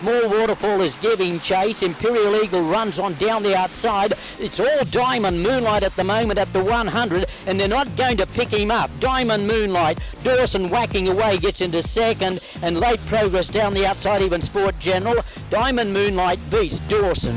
Small Waterfall is giving chase. Imperial Eagle runs on down the outside. It's all Diamond Moonlight at the moment at the 100, and they're not going to pick him up. Diamond Moonlight, Dawson whacking away, gets into second, and late progress down the outside, even Sport General. Diamond Moonlight beats Dawson.